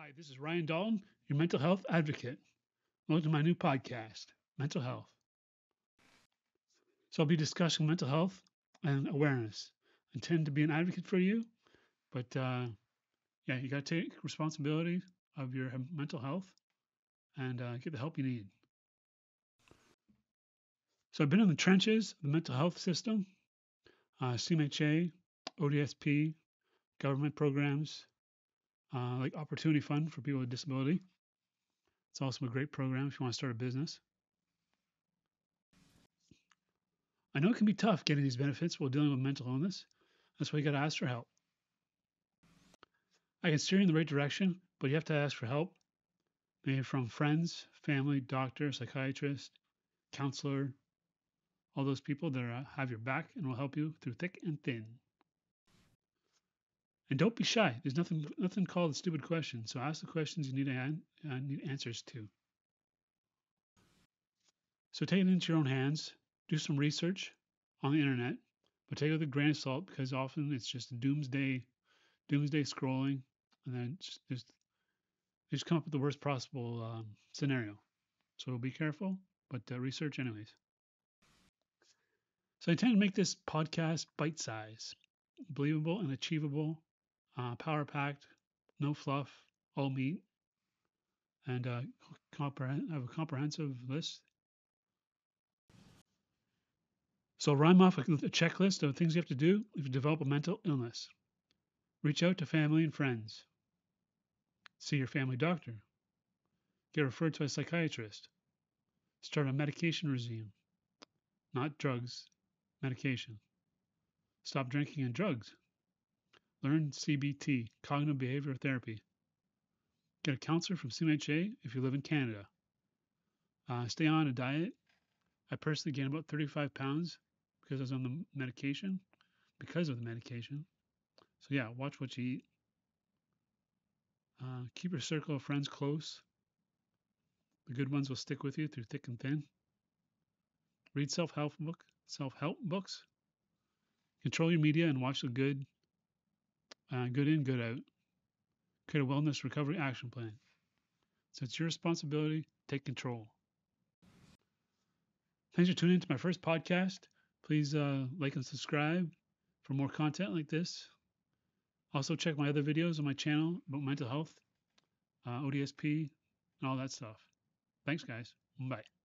Hi, this is Ryan Dalton, your mental health advocate. Welcome to my new podcast, Mental Health. So I'll be discussing mental health and awareness. I intend to be an advocate for you, but uh, yeah, you got to take responsibility of your mental health and uh, get the help you need. So I've been in the trenches of the mental health system, uh, CMHA, ODSP, government programs, uh, like Opportunity Fund for people with disability. It's also a great program if you want to start a business. I know it can be tough getting these benefits while dealing with mental illness. That's why you got to ask for help. I can steer you in the right direction, but you have to ask for help, maybe from friends, family, doctor, psychiatrist, counselor, all those people that are, have your back and will help you through thick and thin. And don't be shy. There's nothing nothing called a stupid question. So ask the questions you need, an, uh, need answers to. So take it into your own hands. Do some research on the internet, but take it with a grain of salt because often it's just doomsday, doomsday scrolling, and then just just, just come up with the worst possible um, scenario. So be careful, but uh, research anyways. So I intend to make this podcast bite size, believable and achievable uh, power packed, no fluff, all meat, and uh, have a comprehensive list. So rhyme off a, a checklist of things you have to do if you develop a mental illness. Reach out to family and friends. See your family doctor. Get referred to a psychiatrist. Start a medication regime. Not drugs, medication. Stop drinking and drugs. Learn CBT, cognitive behavioral therapy. Get a counselor from CMHA if you live in Canada. Uh, stay on a diet. I personally gained about 35 pounds because I was on the medication, because of the medication. So, yeah, watch what you eat. Uh, keep your circle of friends close. The good ones will stick with you through thick and thin. Read self-help book, self-help books. Control your media and watch the good uh, good in, good out. Create a wellness recovery action plan. So it's your responsibility. Take control. Thanks for tuning into my first podcast. Please uh, like and subscribe for more content like this. Also, check my other videos on my channel about mental health, uh, ODSP, and all that stuff. Thanks, guys. Bye.